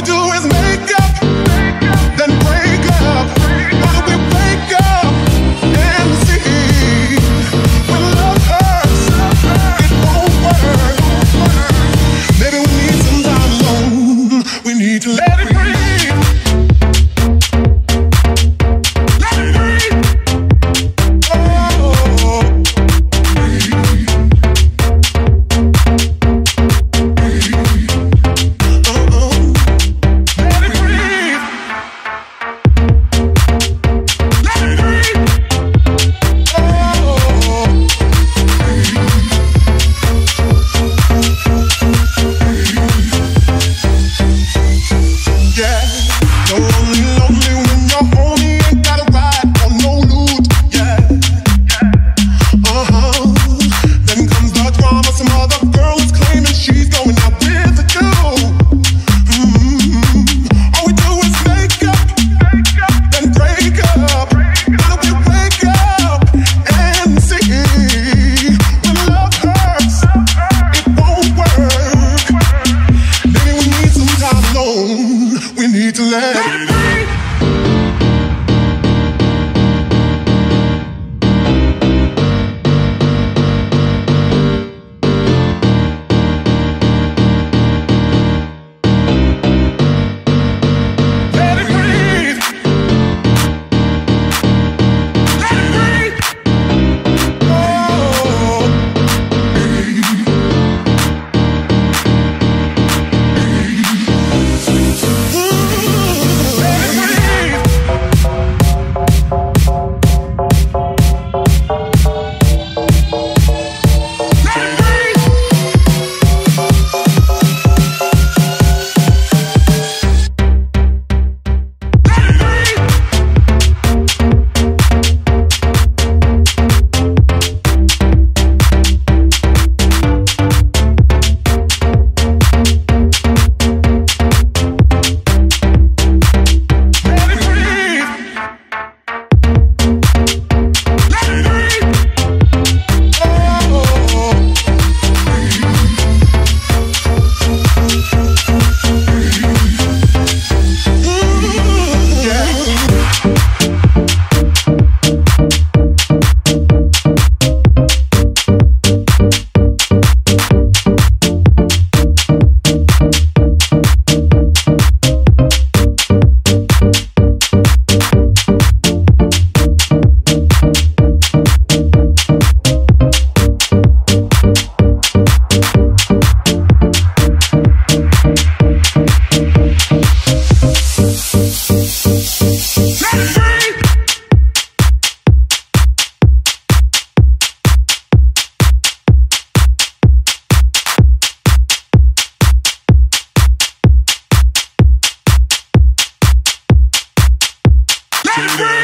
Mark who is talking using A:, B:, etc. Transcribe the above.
A: we do is make Baby.